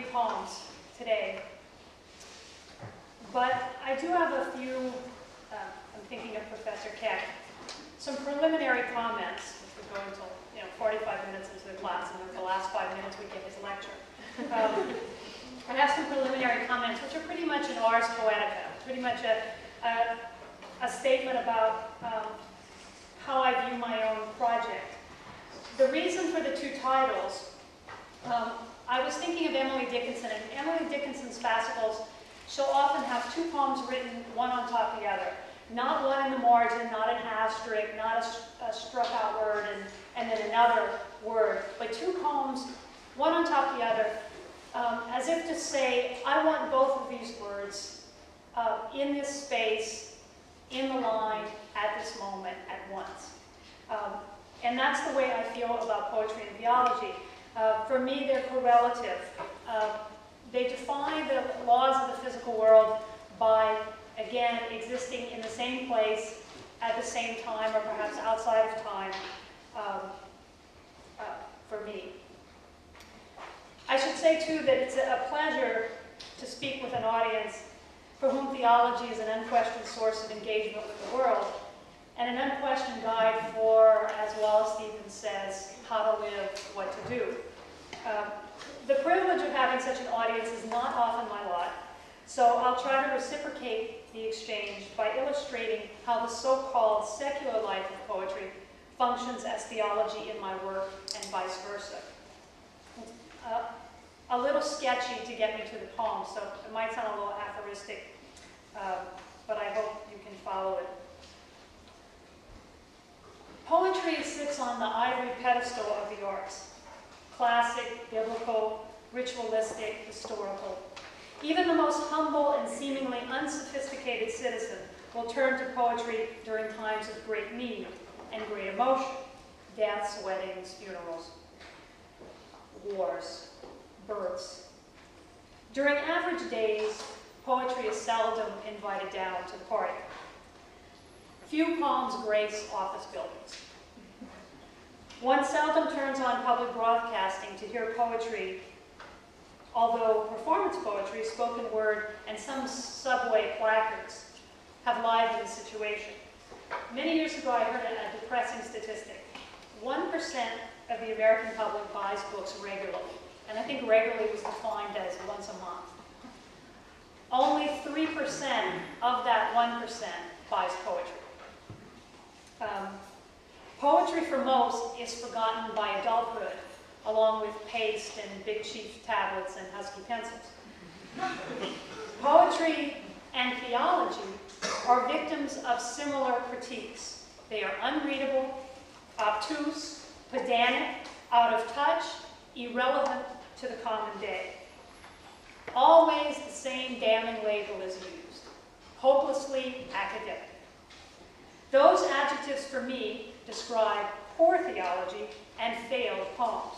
read poems today, but I do have a few, uh, I'm thinking of Professor Keck, some preliminary comments, which will go until, you know, 45 minutes into the class, and then the last five minutes we get his lecture. Um, I have some preliminary comments, which are pretty much an ars poetica, pretty much a, a, a statement about um, how I view my own project. The reason for the two titles, um, I was thinking of Emily Dickinson, and Emily Dickinson's fascicles, she'll often have two poems written one on top of the other. Not one in the margin, not an asterisk, not a, a struck out word, and, and then another word, but two poems, one on top of the other, um, as if to say, I want both of these words uh, in this space, in the line, at this moment, at once. Um, and that's the way I feel about poetry and theology. Uh, for me, they're correlative. Uh, they define the laws of the physical world by, again, existing in the same place at the same time, or perhaps outside of time, um, uh, for me. I should say, too, that it's a pleasure to speak with an audience for whom theology is an unquestioned source of engagement with the world, and an unquestioned guide for, as Wallace Stevens says, how to live, what to do. Um, the privilege of having such an audience is not often my lot, so I'll try to reciprocate the exchange by illustrating how the so-called secular life of poetry functions as theology in my work and vice versa. Uh, a little sketchy to get me to the poem, so it might sound a little aphoristic, uh, but I hope you can follow it. Poetry sits on the ivory pedestal of the arts. Classic, biblical, ritualistic, historical. Even the most humble and seemingly unsophisticated citizen will turn to poetry during times of great need and great emotion. Deaths, weddings, funerals, wars, births. During average days, poetry is seldom invited down to the party. Few poems grace office buildings. One seldom turns on public broadcasting to hear poetry, although performance poetry, spoken word, and some subway placards have livened the situation. Many years ago, I heard a depressing statistic. 1% of the American public buys books regularly, and I think regularly was defined as once a month. Only 3% of that 1% buys poetry. Um, poetry for most is forgotten by adulthood, along with paste and Big Chief tablets and Husky pencils. Poetry and theology are victims of similar critiques. They are unreadable, obtuse, pedantic, out of touch, irrelevant to the common day. Always the same damning label is used, hopelessly academic. Those adjectives for me describe poor theology and failed poems.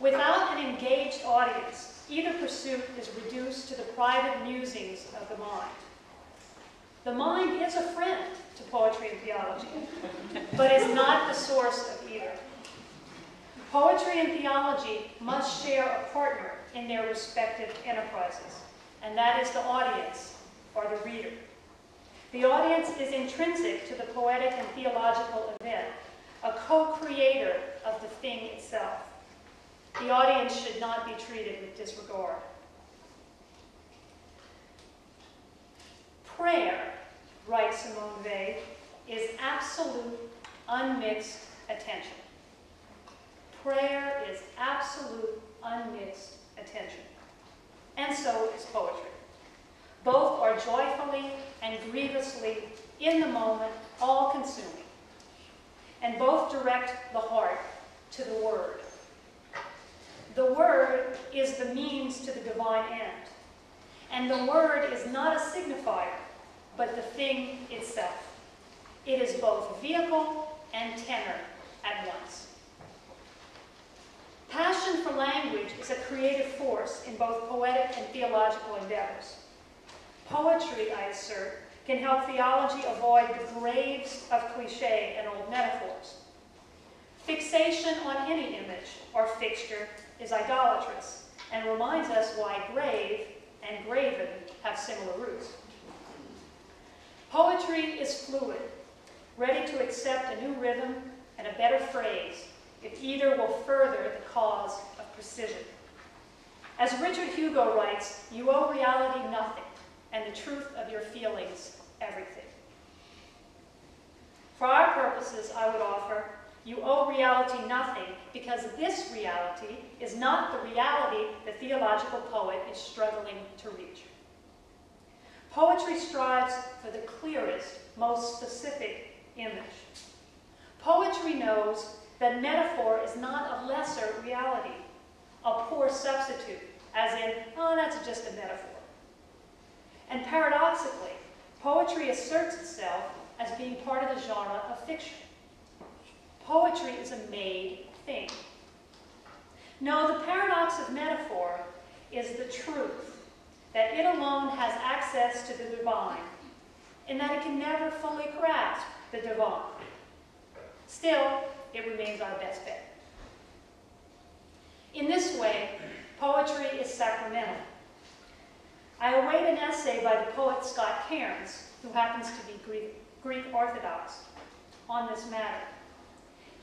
Without an engaged audience, either pursuit is reduced to the private musings of the mind. The mind is a friend to poetry and theology, but is not the source of either. Poetry and theology must share a partner in their respective enterprises, and that is the audience or the reader. The audience is intrinsic to the poetic and theological event, a co-creator of the thing itself. The audience should not be treated with disregard. Prayer, writes Simone Weil, is absolute, unmixed attention. Prayer is absolute, unmixed attention. And so is poetry. Both are joyfully and grievously, in the moment, all-consuming. And both direct the heart to the Word. The Word is the means to the divine end. And the Word is not a signifier, but the thing itself. It is both vehicle and tenor at once. Passion for language is a creative force in both poetic and theological endeavors. Poetry, I assert, can help theology avoid the graves of cliche and old metaphors. Fixation on any image or fixture is idolatrous, and reminds us why grave and graven have similar roots. Poetry is fluid, ready to accept a new rhythm and a better phrase if either will further the cause of precision. As Richard Hugo writes, you owe reality nothing, and the truth of your feelings everything. For our purposes, I would offer, you owe reality nothing because this reality is not the reality the theological poet is struggling to reach. Poetry strives for the clearest, most specific image. Poetry knows that metaphor is not a lesser reality, a poor substitute, as in, oh, that's just a metaphor. And paradoxically, poetry asserts itself as being part of the genre of fiction. Poetry is a made thing. No, the paradox of metaphor is the truth that it alone has access to the divine, and that it can never fully grasp the divine. Still, it remains our best bet. In this way, poetry is sacramental. I await an essay by the poet Scott Cairns, who happens to be Greek, Greek Orthodox, on this matter.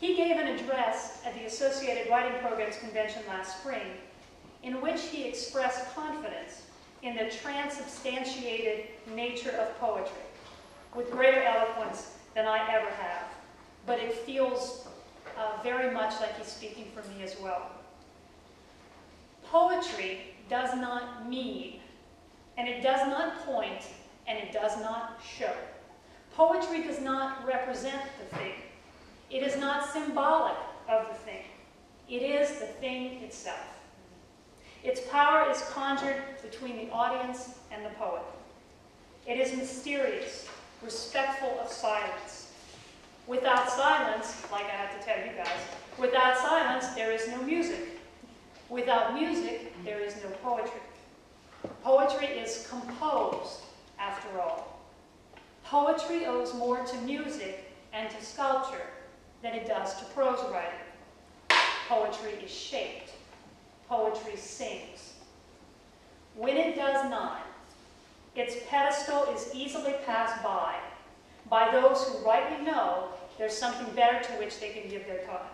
He gave an address at the Associated Writing Programs Convention last spring in which he expressed confidence in the transubstantiated nature of poetry with greater eloquence than I ever have. But it feels uh, very much like he's speaking for me as well. Poetry does not mean, and it does not point, and it does not show. Poetry does not represent the thing. It is not symbolic of the thing. It is the thing itself. Its power is conjured between the audience and the poet. It is mysterious, respectful of silence. Without silence, like I have to tell you guys, without silence, there is no music. Without music, there is no poetry. Poetry is composed, after all. Poetry owes more to music and to sculpture than it does to prose writing. Poetry is shaped. Poetry sings. When it does not, its pedestal is easily passed by by those who rightly know there's something better to which they can give their time.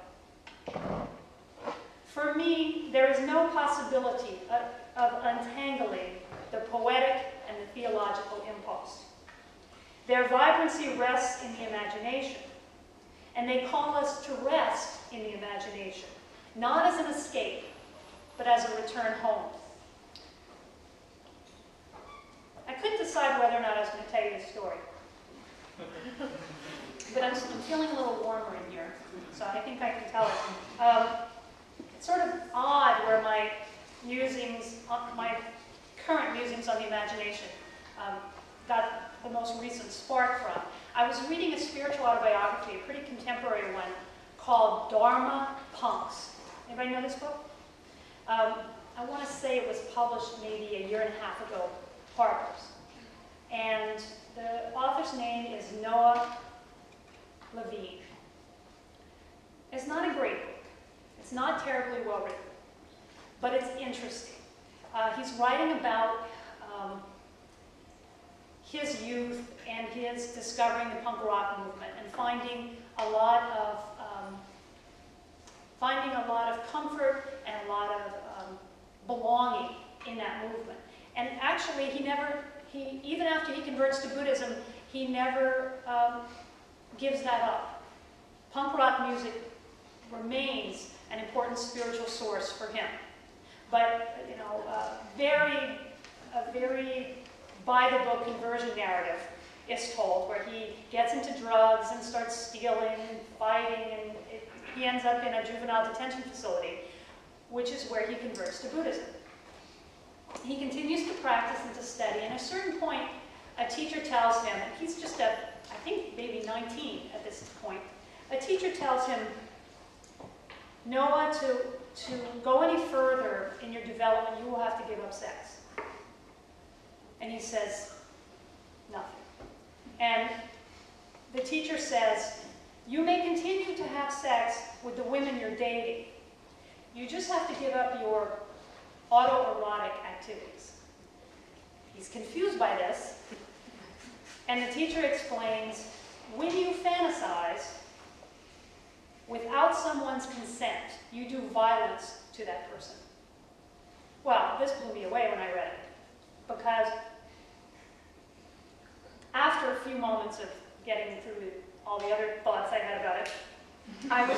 For me, there is no possibility of, of untangling the poetic and the theological impulse. Their vibrancy rests in the imagination, and they call us to rest in the imagination, not as an escape, but as a return home. I couldn't decide whether or not I was going to tell you this story. but I'm, I'm, feeling a little warmer in here, so I think I can tell it. Um, sort of odd where my musings, my current musings on the imagination um, got the most recent spark from. I was reading a spiritual autobiography, a pretty contemporary one, called Dharma Punks. Anybody know this book? Um, I want to say it was published maybe a year and a half ago, Harper's. And the author's name is Noah Levine. It's not a. It's not terribly well written, but it's interesting. Uh, he's writing about um, his youth and his discovering the punk rock movement and finding a lot of um, finding a lot of comfort and a lot of um, belonging in that movement. And actually, he never he even after he converts to Buddhism, he never um, gives that up. Punk rock music remains an important spiritual source for him. But, you know, uh, very, a very by-the-book conversion narrative is told, where he gets into drugs and starts stealing fighting, and it, he ends up in a juvenile detention facility, which is where he converts to Buddhism. He continues to practice and to study, and at a certain point, a teacher tells him, and he's just a, I think maybe 19 at this point, a teacher tells him, Noah, to, to go any further in your development, you will have to give up sex. And he says, nothing. And the teacher says, you may continue to have sex with the women you're dating. You just have to give up your autoerotic activities. He's confused by this, and the teacher explains, when you fantasize without someone's consent, you do violence to that person. Well, this blew me away when I read it, because after a few moments of getting through all the other thoughts I had about it, I was,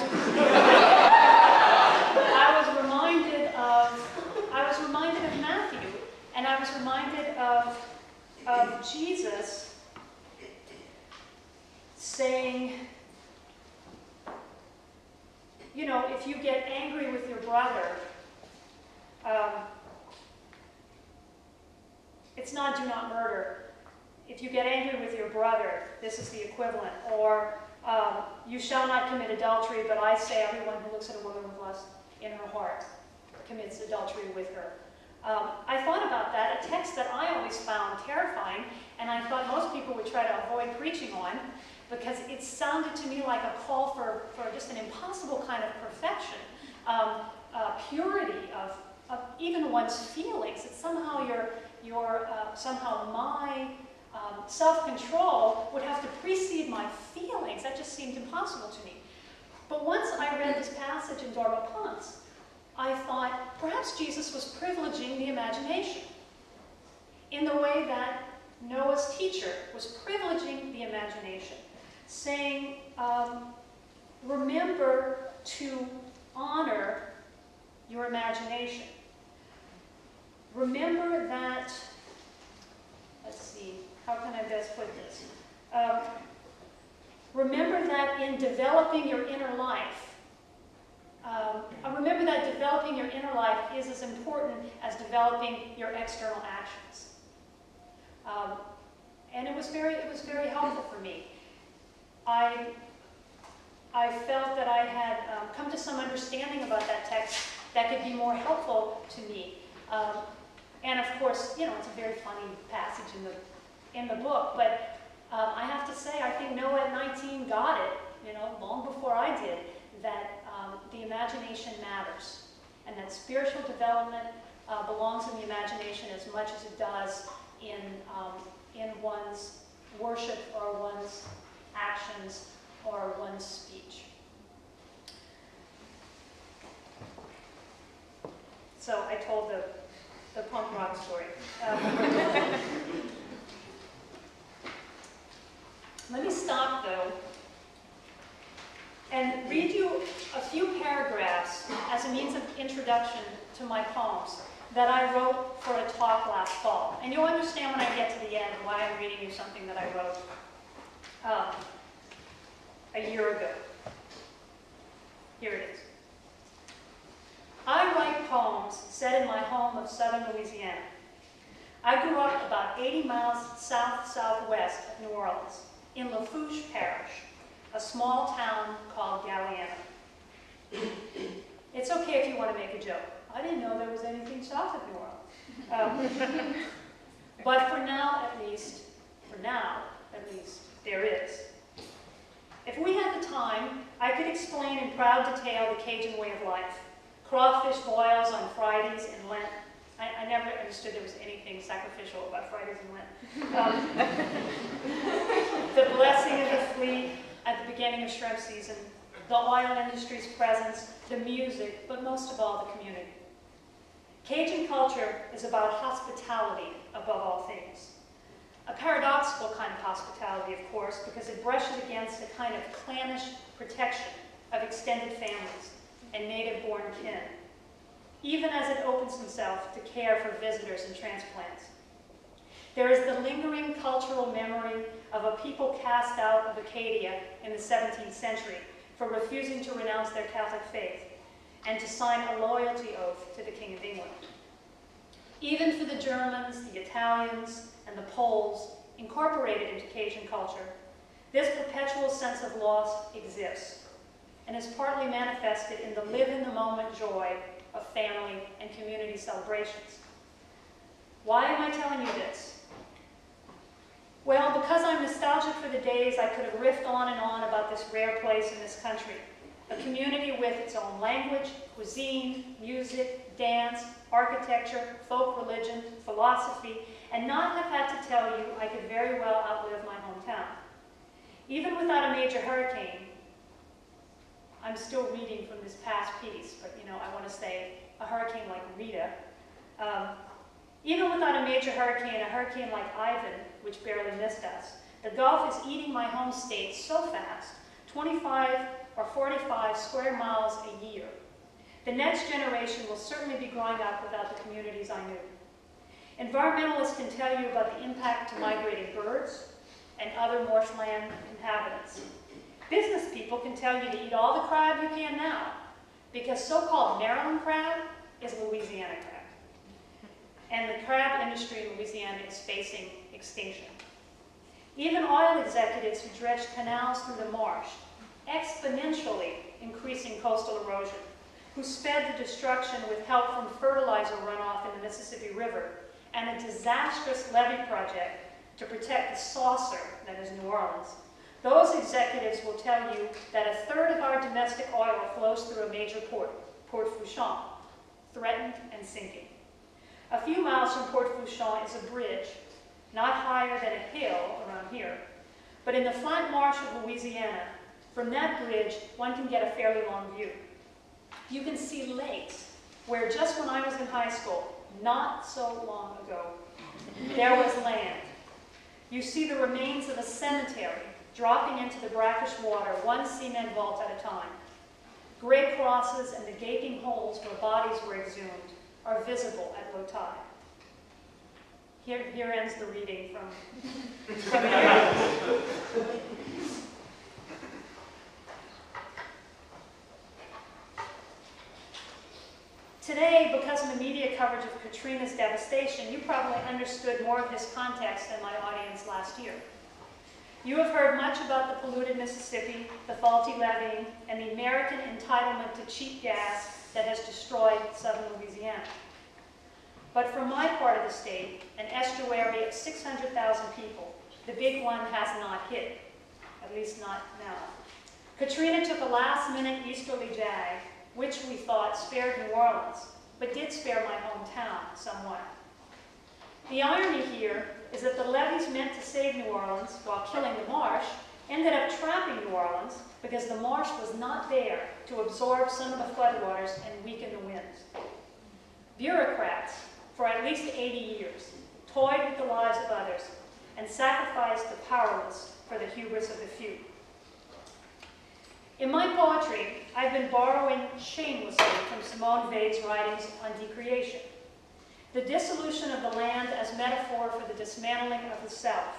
I was reminded of, I was reminded of Matthew, and I was reminded of, of Jesus saying, you know, if you get angry with your brother, um, it's not do not murder. If you get angry with your brother, this is the equivalent. Or um, you shall not commit adultery, but I say everyone who looks at a woman with lust in her heart commits adultery with her. Um, I thought about that, a text that I always found terrifying, and I thought most people would try to avoid preaching on because it sounded to me like a call for, for just an impossible kind of perfection, um, uh, purity of, of even one's feelings. That somehow your, your uh, somehow my um, self-control would have to precede my feelings. That just seemed impossible to me. But once I read this passage in Dharma Punks, I thought perhaps Jesus was privileging the imagination in the way that Noah's teacher was privileging the imagination, saying, um, remember to honor your imagination. Remember that, let's see, how can I best put this? Um, remember that in developing your inner life, um, remember that developing your inner life is as important as developing your external actions. Um, and it was very, it was very helpful for me. I, I felt that I had um, come to some understanding about that text that could be more helpful to me. Um, and of course, you know, it's a very funny passage in the in the book, but um, I have to say, I think Noah at 19 got it, you know, long before I did, that um, the imagination matters, and that spiritual development uh, belongs in the imagination as much as it does in, um, in one's worship or one's actions or one's speech. So I told the, the punk rock story. Um, Let me stop though and read you a few paragraphs as a means of introduction to my poems that I wrote for a talk last fall. And you'll understand when I get to the end why I'm reading you something that I wrote um, a year ago. Here it is. I write poems set in my home of southern Louisiana. I grew up about 80 miles south-southwest of New Orleans in Lafourche Parish, a small town called Galliano. It's okay if you want to make a joke. I didn't know there was anything south of New Orleans. Um, but for now, at least, for now, at least, there is. If we had the time, I could explain in proud detail the Cajun way of life. Crawfish boils on Fridays in Lent, I, I, never understood there was anything sacrificial about Fridays and Lent. Um, the blessing of the fleet at the beginning of shrimp season, the oil industry's presence, the music, but most of all, the community. Cajun culture is about hospitality above all things. A paradoxical kind of hospitality, of course, because it brushes against a kind of clannish protection of extended families and native-born kin even as it opens himself to care for visitors and transplants. There is the lingering cultural memory of a people cast out of Acadia in the 17th century for refusing to renounce their Catholic faith and to sign a loyalty oath to the King of England. Even for the Germans, the Italians, and the Poles incorporated into Cajun culture, this perpetual sense of loss exists and is partly manifested in the live-in-the-moment joy of family and community celebrations. Why am I telling you this? Well, because I'm nostalgic for the days I could have riffed on and on about this rare place in this country. A community with its own language, cuisine, music, dance, architecture, folk religion, philosophy, and not have had to tell you I could very well outlive my hometown. Even without a major hurricane, I'm still reading from this past piece, but you know, I want to say a hurricane like Rita. Um, even without a major hurricane, a hurricane like Ivan, which barely missed us, the Gulf is eating my home state so fast, 25 or 45 square miles a year. The next generation will certainly be growing up without the communities I knew. Environmentalists can tell you about the impact to migrating birds and other marshland inhabitants. Business people can tell you to eat all the crab you can now, because so-called Maryland crab is Louisiana crab. And the crab industry in Louisiana is facing extinction. Even oil executives who dredged canals through the marsh, exponentially increasing coastal erosion, who sped the destruction with help from fertilizer runoff in the Mississippi River and a disastrous levee project to protect the saucer that is New Orleans. Those executives will tell you that a third of our domestic oil flows through a major port, Port Fourchon, threatened and sinking. A few miles from Port Fourchon is a bridge, not higher than a hill around here, but in the flat marsh of Louisiana, from that bridge, one can get a fairly long view. You can see lakes where just when I was in high school, not so long ago, there was land. You see the remains of a cemetery dropping into the brackish water, one cement vault at a time. Gray crosses and the gaping holes where bodies were exhumed are visible at low tide. Here, here ends the reading from, from Today, because of the media coverage of Katrina's devastation, you probably understood more of this context than my audience last year. You have heard much about the polluted Mississippi, the faulty leveeing, and the American entitlement to cheap gas that has destroyed southern Louisiana. But for my part of the state, an estuary of 600,000 people, the big one has not hit, at least not now. Katrina took a last-minute easterly jag, which we thought spared New Orleans, but did spare my hometown somewhat. The irony here is that the levees meant to save New Orleans while killing the marsh ended up trapping New Orleans because the marsh was not there to absorb some of the floodwaters and weaken the winds. Bureaucrats, for at least 80 years, toyed with the lives of others and sacrificed the powerless for the hubris of the few. In my poetry, I've been borrowing shamelessly from Simone Weil's writings on decreation. The dissolution of the land as metaphor for the dismantling of the self,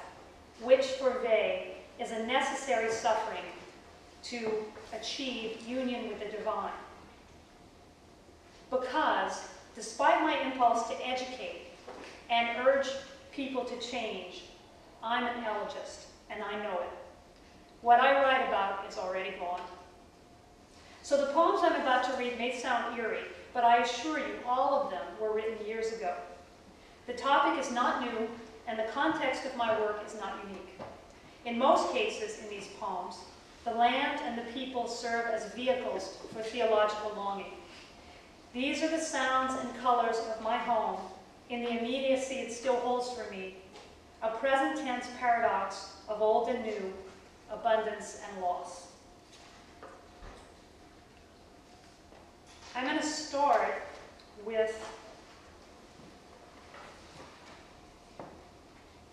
which for Weil is a necessary suffering to achieve union with the divine. Because, despite my impulse to educate and urge people to change, I'm an elegist, and I know it. What I write about is already gone. So the poems I'm about to read may sound eerie, but I assure you all of them were written years ago. The topic is not new, and the context of my work is not unique. In most cases in these poems, the land and the people serve as vehicles for theological longing. These are the sounds and colors of my home in the immediacy it still holds for me, a present tense paradox of old and new, abundance and loss. I'm going to start with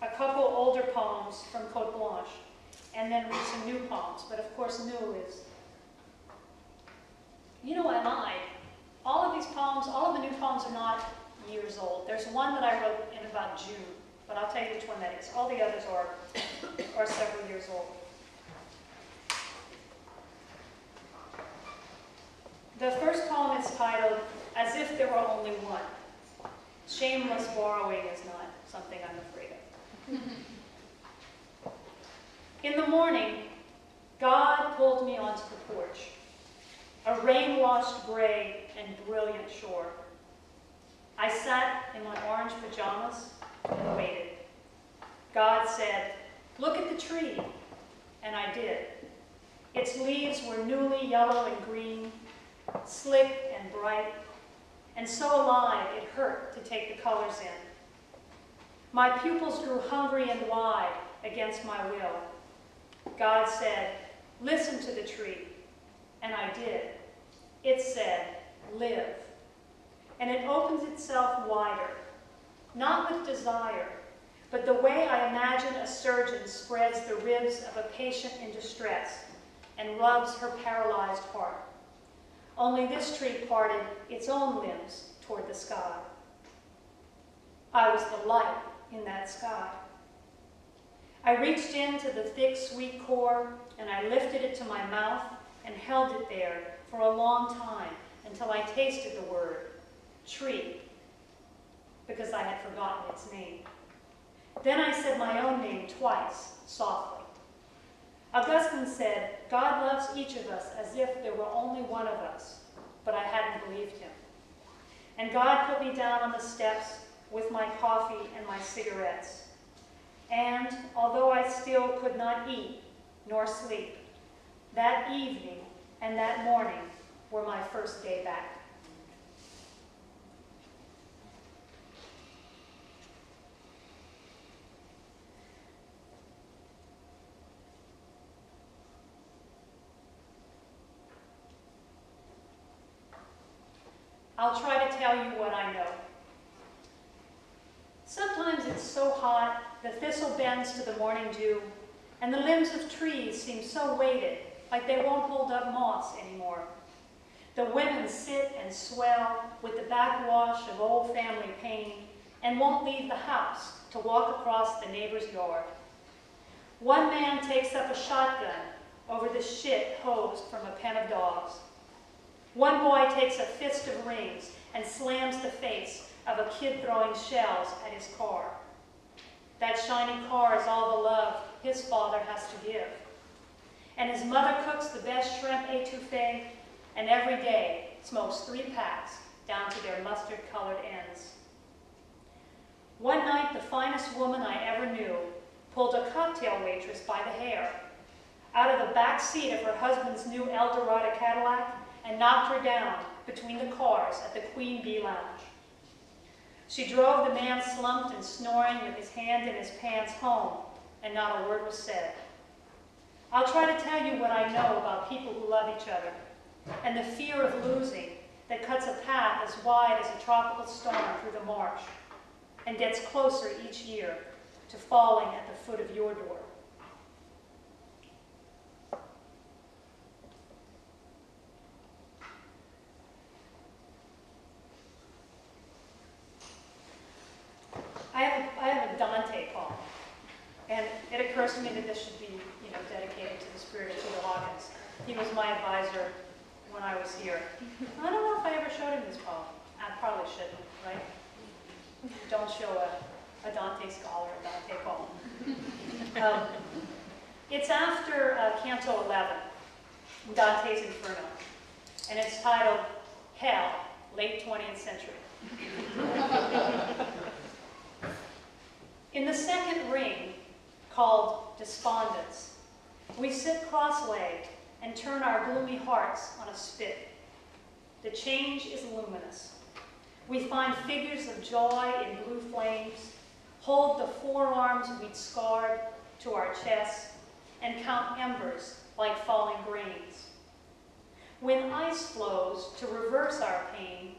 a couple older poems from Cote Blanche, and then read some new poems. But of course, new is. You know, I lied. All of these poems, all of the new poems are not years old. There's one that I wrote in about June, but I'll tell you which one that is. All the others are, are several years old. The first poem is titled, As If There Were Only One. Shameless borrowing is not something I'm afraid of. In the morning, God pulled me onto the porch, a rain-washed gray and brilliant shore. I sat in my orange pajamas and waited. God said, look at the tree, and I did. Its leaves were newly yellow and green, slick and bright. and so alive it hurt to take the colors in. My pupils grew hungry and wide against my will. God said, listen to the tree. And I did. It said, live. And it opens itself wider, not with desire, but the way I imagine a surgeon spreads the ribs of a patient in distress and rubs her paralyzed heart. Only this tree parted its own limbs toward the sky. I was the light in that sky. I reached into the thick, sweet core and I lifted it to my mouth and held it there for a long time until I tasted the word, tree, because I had forgotten its name. Then I said my own name twice, softly. Augustine said, God loves each of us as if there were only one of us, but I hadn't believed him. And God put me down on the steps with my coffee and my cigarettes. And although I still could not eat nor sleep, that evening and that morning were my first day back. I'll try to tell you what I know. Sometimes it's so hot, the thistle bends to the morning dew, and the limbs of trees seem so weighted, like they won't hold up moss anymore. The women sit and swell with the backwash of old family pain and won't leave the house to walk across the neighbor's yard. One man takes up a shotgun over the shit hosed from a pen of dogs. One boy takes a fist of rings and slams the face of a kid throwing shells at his car. That shiny car is all the love his father has to give. And his mother cooks the best shrimp etouffee and every day smokes three packs down to their mustard-colored ends. One night, the finest woman I ever knew pulled a cocktail waitress by the hair out of the back seat of her husband's new Eldorado Cadillac and knocked her down between the cars at the Queen Bee Lounge. She drove the man slumped and snoring with his hand in his pants home, and not a word was said. I'll try to tell you what I know about people who love each other, and the fear of losing that cuts a path as wide as a tropical storm through the marsh, and gets closer each year to falling at the foot of your door. I have, a, I have a Dante poem, and it occurs to me that this should be, you know, dedicated to the spirit of Peter Hawkins. He was my advisor when I was here. I don't know if I ever showed him this poem. I probably shouldn't, right? Don't show a, a Dante scholar a Dante poem. Um, it's after uh, Canto 11, Dante's Inferno, and it's titled Hell, Late 20th Century. In the second ring, called despondence, we sit cross-legged and turn our gloomy hearts on a spit. The change is luminous. We find figures of joy in blue flames, hold the forearms we'd scarred to our chests, and count embers like falling grains. When ice flows to reverse our pain,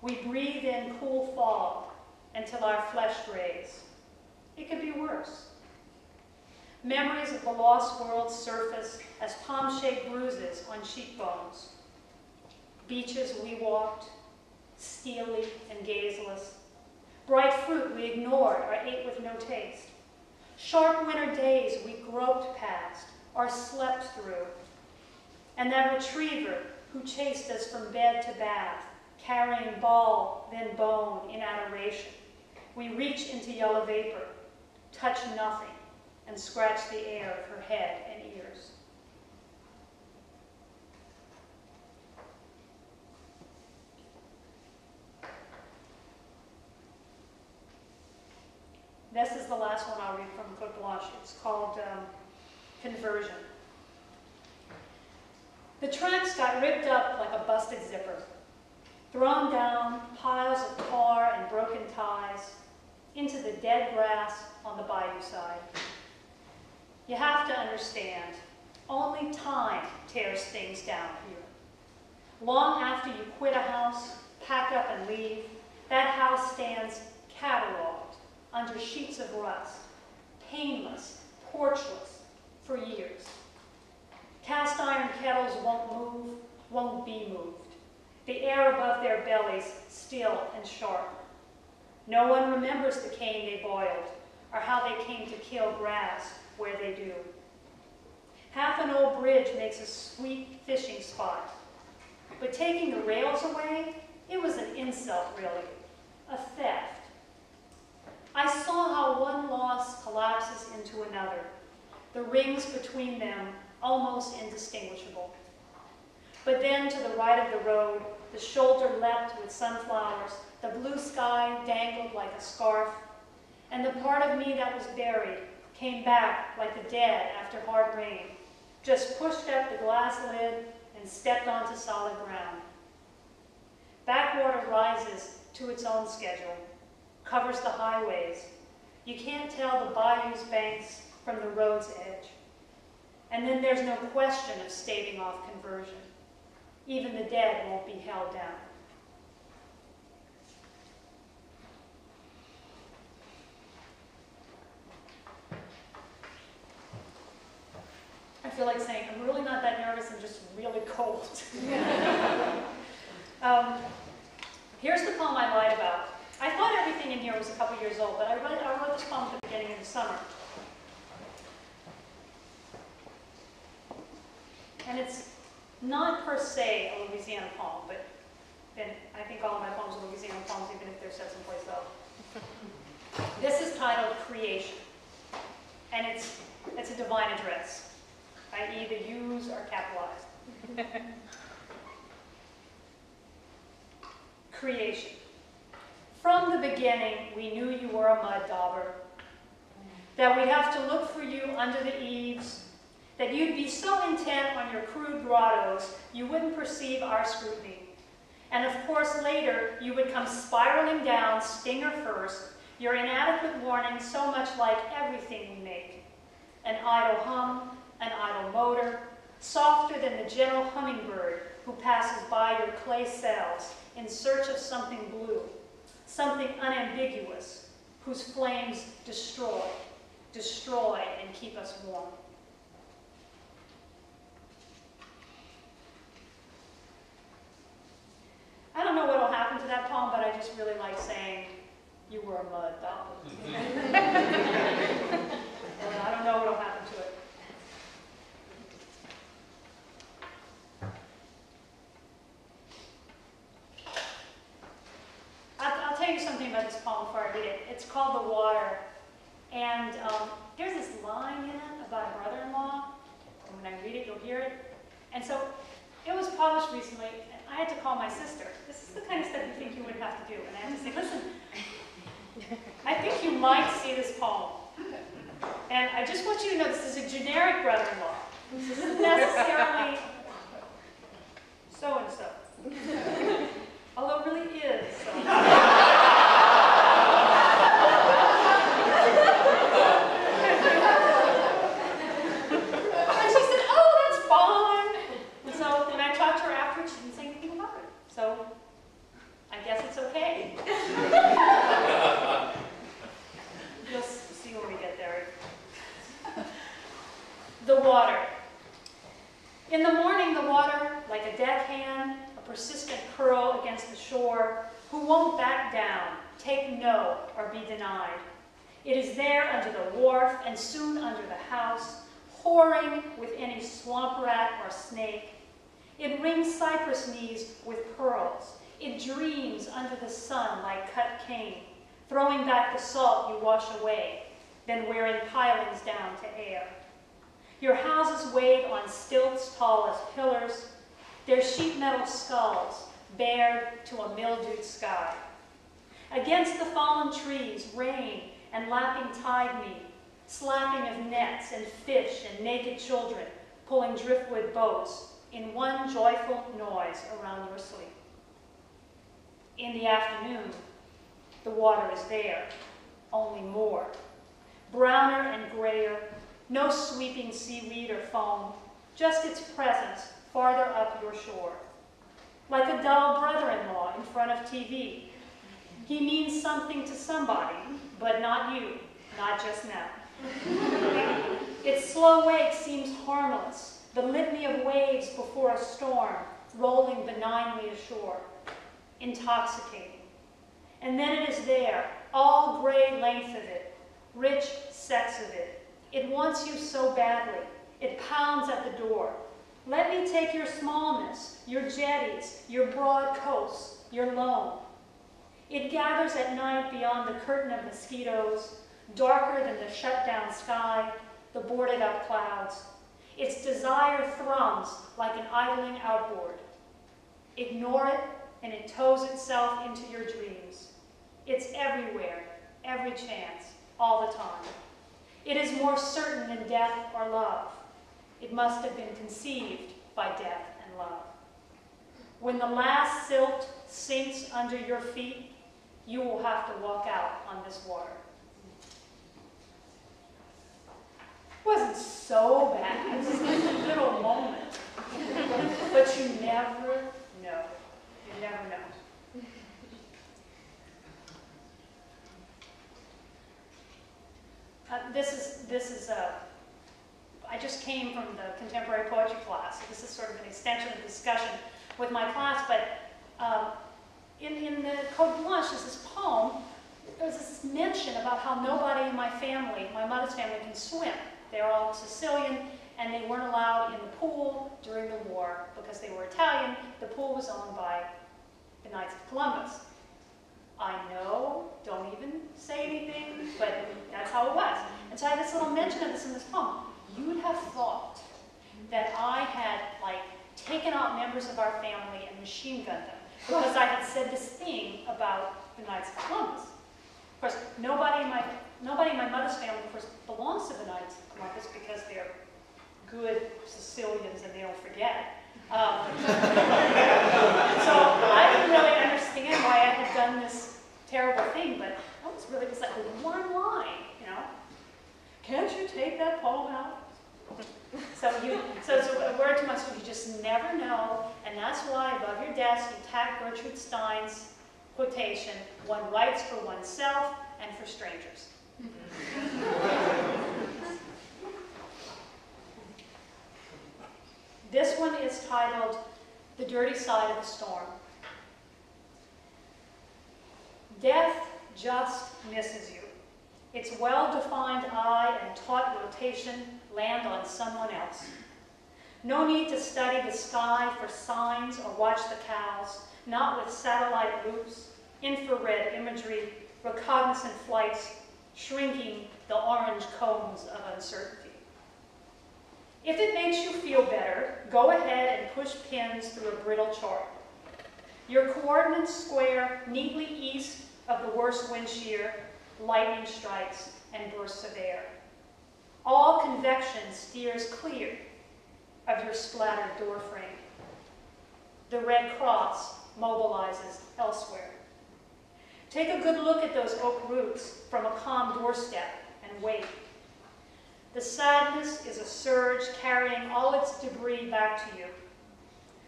we breathe in cool fog until our flesh grays. It could be worse. Memories of the lost world surface as palm-shaped bruises on cheekbones. Beaches we walked, steely and gazeless. Bright fruit we ignored or ate with no taste. Sharp winter days we groped past or slept through. And that retriever who chased us from bed to bath, carrying ball, then bone in adoration. We reach into yellow vapor, touch nothing, and scratch the air of her head and ears. This is the last one I'll read from Cote Blanche. It's called um, Conversion. The tracks got ripped up like a busted zipper. thrown down piles of tar and broken ties into the dead grass on the bayou side. You have to understand, only time tears things down here. Long after you quit a house, pack up and leave, that house stands cataloged under sheets of rust, painless, porchless, for years. Cast iron kettles won't move, won't be moved. The air above their bellies still and sharp. No one remembers the cane they boiled or how they came to kill grass where they do. Half an old bridge makes a sweet fishing spot. But taking the rails away, it was an insult, really, a theft. I saw how one loss collapses into another, the rings between them almost indistinguishable. But then to the right of the road, the shoulder leapt with sunflowers, the blue sky dangled like a scarf, and the part of me that was buried came back like the dead after hard rain, just pushed up the glass lid and stepped onto solid ground. Backwater rises to its own schedule, covers the highways. You can't tell the bayou's banks from the road's edge. And then there's no question of staving off conversion. Even the dead won't be held down. Feel like saying, I'm really not that nervous, I'm just really cold. um, here's the poem I lied about. I thought everything in here was a couple years old, but I wrote, I wrote this poem at the beginning of the summer. And it's not per se a Louisiana poem, but then I think all of my poems are Louisiana poems, even if they're set someplace else. This is titled Creation, and it's, it's a divine address, i.e. the U's are capitalized. Creation. From the beginning, we knew you were a mud dauber, that we'd have to look for you under the eaves, that you'd be so intent on your crude grottos, you wouldn't perceive our scrutiny. And of course, later, you would come spiraling down, stinger first, your inadequate warning so much like everything we make. An idle hum, an idle motor, softer than the gentle hummingbird who passes by your clay cells in search of something blue, something unambiguous, whose flames destroy, destroy and keep us warm. I don't know what will happen to that poem, but I just really like saying, you were a mud dauber. I don't know what will happen to it. I'll, I'll tell you something about this poem before I read it. It's called The Water. And um, there's this line in it about a brother-in-law. And when I read it, you'll hear it. And so it was published recently, and I had to call my sister. This is the kind of stuff you think you would have to do. And I had to say, listen, I think you might see this poem. And I just want you to know this is a generic brother-in-law. This isn't necessarily so-and-so. Although it really is. So. And she said, oh, that's fine. And so when I talked to her afterwards, she didn't say anything about it. So I guess it's okay. You'll s- see when we get there. The water. In the morning, the water, like a deckhand, a persistent curl against the shore, who won't back down, take no, or be denied. It is there under the wharf and soon under the house, whoring with any swamp rat or snake. It rings cypress knees with pearls. It dreams under the sun like cut cane, throwing back the salt you wash away, then wearing pilings down to air. Your houses wait on stilts tall as pillars, their sheet metal skulls bared to a mildewed sky. Against the fallen trees, rain and lapping tide meet, slapping of nets and fish and naked children pulling driftwood boats in one joyful noise around your sleep. In the afternoon, the water is there, only more. Browner and grayer, no sweeping seaweed or foam, just its presence farther up your shore. Like a dull brother-in-law in front of TV. He means something to somebody, but not you, not just now. its slow wake seems harmless, the litany of waves before a storm, rolling benignly ashore, intoxicating. And then it is there, all gray length of it, rich sex of it. It wants you so badly. It pounds at the door. Let me take your smallness, your jetties, your broad coasts, your loam. It gathers at night beyond the curtain of mosquitoes, darker than the shut down sky, the boarded up clouds. Its desire thrums like an idling outboard. Ignore it, and it tows itself into your dreams. It's everywhere, every chance, all the time. It is more certain than death or love. It must have been conceived by death and love. When the last silt sinks under your feet, you will have to walk out on this water. Wasn't so bad, It was just a little moment. but you never know. You never know. Uh, this is, this is a, I just came from the contemporary poetry class. This is sort of an extension of discussion with my class, but um, in, in the Côte Blanche is this poem, there's this mention about how nobody in my family, my mother's family, can swim. They're all Sicilian, and they weren't allowed in the pool during the war because they were Italian. The pool was owned by the Knights of Columbus. I know, don't even say anything, but that's how it was. And so I had this little mention of this in this poem. You would have thought that I had, like, taken out members of our family and machine gunned them because I had said this thing about the Knights of Columbus. Of course, nobody in my, nobody in my mother's family, of course, belongs to the Knights of Columbus because they're good Sicilians and they don't forget. Um, so I didn't really understand why I had done this terrible thing, but that was really just like one line, you know. Can't you take that poem out? so you, so it's a word to myself, you just never know, and that's why above your desk you tack Gertrude Stein's quotation, one writes for oneself and for strangers. This one is titled The Dirty Side of the Storm. Death just misses you. Its well-defined eye and taut rotation land on someone else. No need to study the sky for signs or watch the cows, not with satellite loops, infrared imagery, reconnaissance flights, shrinking the orange cones of uncertainty. If it makes you feel better, go ahead and push pins through a brittle chart. Your coordinates square neatly east of the worst wind shear, lightning strikes, and bursts of air. All convection steers clear of your splattered doorframe. The Red Cross mobilizes elsewhere. Take a good look at those oak roots from a calm doorstep and wait. The sadness is a surge carrying all its debris back to you.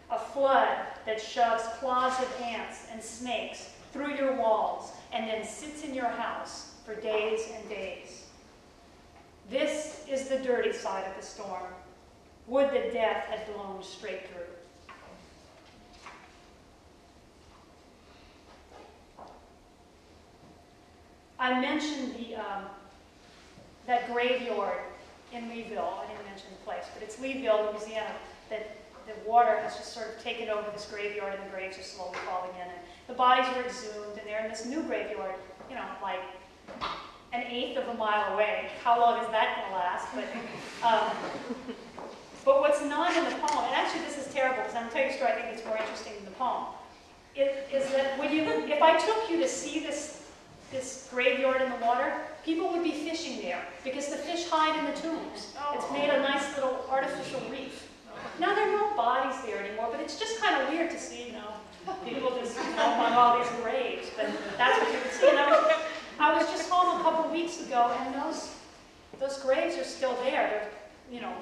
A flood that shoves claws of ants and snakes through your walls and then sits in your house for days and days. This is the dirty side of the storm. Would that death had blown straight through. I mentioned the, um, that graveyard in Leeville. I didn't mention the place, but it's Leeville, Louisiana, that the water has just sort of taken over this graveyard and the graves are slowly falling in. And the bodies were exhumed and they're in this new graveyard, you know, like an eighth of a mile away. How long is that going to last? But, um, but what's not in the poem, and actually this is terrible because I'm going to tell you a story I think it's more interesting than the poem, it, is that when you, if I took you to see this, this graveyard in the water, people would be fishing there because the fish hide in the tombs. It's made a nice little artificial reef. Now there are no bodies there anymore, but it's just kind of weird to see, you know, People just on all these graves, but that's what you can see. And I was, I was just home a couple weeks ago, and those, those graves are still there. They're, you know,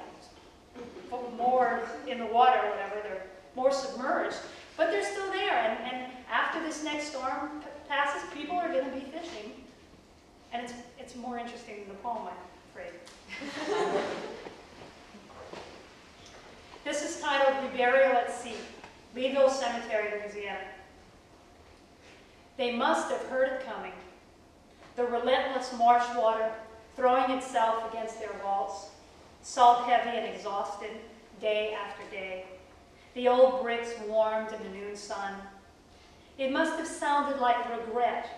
more in the water or whatever, they're more submerged, but they're still there. And, and after this next storm passes, people are going to be fishing. And it's, it's more interesting than the poem, I'm afraid. this is titled The Burial at Sea, Leeville Cemetery, Louisiana. They must have heard it coming. The relentless marsh water throwing itself against their walls, salt heavy and exhausted, day after day. The old bricks warmed in the noon sun. It must have sounded like regret,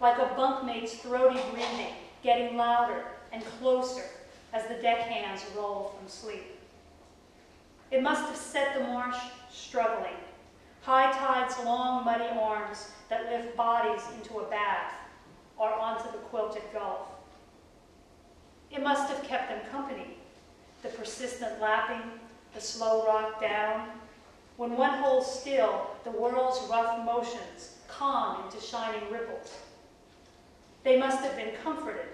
like a bunkmate's throaty breathing, getting louder and closer as the deckhands roll from sleep. It must have set the marsh struggling, high tide's long muddy arms that lift bodies into a bath or onto the quilted gulf. It must have kept them company, the persistent lapping, the slow rock down. When one holds still, the world's rough motions calm into shining ripples. They must have been comforted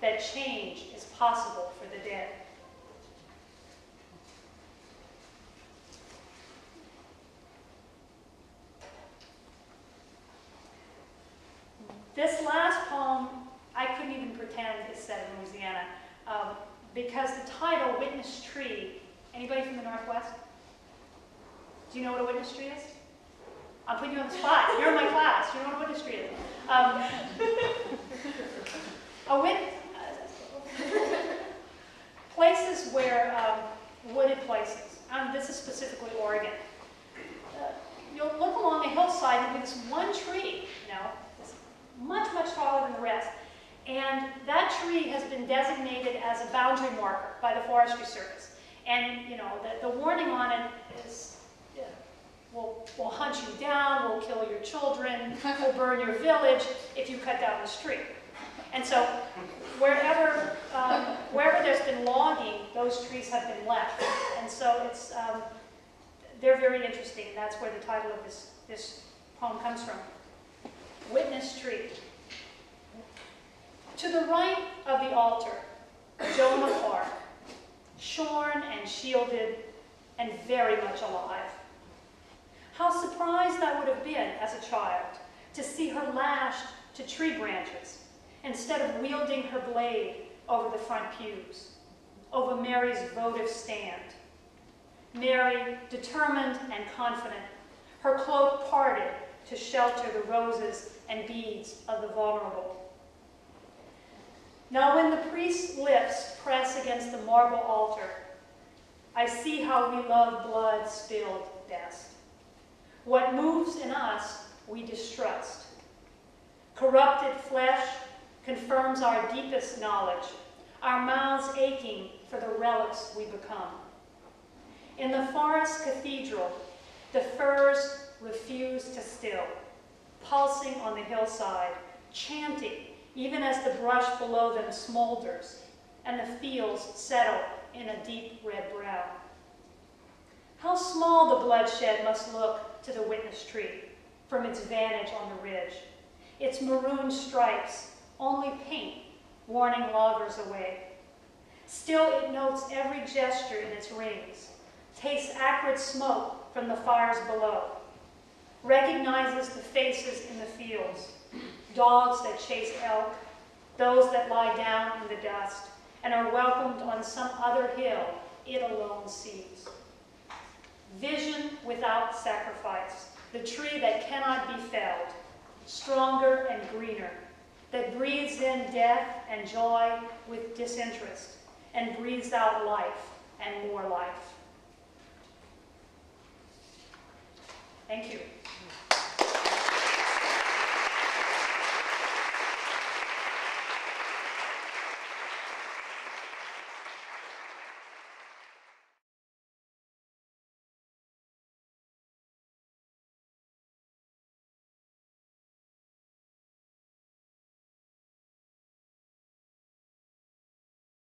that change is possible for the dead. This last poem, I couldn't even pretend is set in Louisiana um, because the title, Witness Tree, anybody from the Northwest? Do you know what a witness tree is? I'm putting you on the spot. You're in my class. You know what a witness tree is. Um, a wit, places where, um, wooded places, um, this is specifically Oregon. Uh, you'll look along a hillside and there'll this one tree, you know, it's much, much taller than the rest. And that tree has been designated as a boundary marker by the Forestry Service. And, you know, the, the warning on it is, we'll, we'll hunt you down, we'll kill your children, we'll burn your village if you cut down the tree. And so wherever, um, wherever there's been logging, those trees have been left. And so it's, um, they're very interesting. That's where the title of this, this poem comes from. Witness Tree. To the right of the altar, Joan of Arc, shorn and shielded and very much alive. How surprised I would have been as a child to see her lashed to tree branches instead of wielding her blade over the front pews, over Mary's votive stand. Mary, determined and confident, her cloak parted to shelter the roses and beads of the vulnerable. Now when the priest's lips press against the marble altar, I see how we love blood spilled best. What moves in us, we distrust. Corrupted flesh confirms our deepest knowledge, our mouths aching for the relics we become. In the forest cathedral, the firs refuse to still, pulsing on the hillside, chanting even as the brush below them smolders and the fields settle in a deep red brown. How small the bloodshed must look to the witness tree from its vantage on the ridge. Its maroon stripes, only paint, warning loggers away. Still, it notes every gesture in its rings, tastes acrid smoke from the fires below, recognizes the faces in the fields, dogs that chase elk, those that lie down in the dust, and are welcomed on some other hill it alone sees. Vision without sacrifice, the tree that cannot be felled, stronger and greener, that breathes in death and joy with disinterest, and breathes out life and more life. Thank you.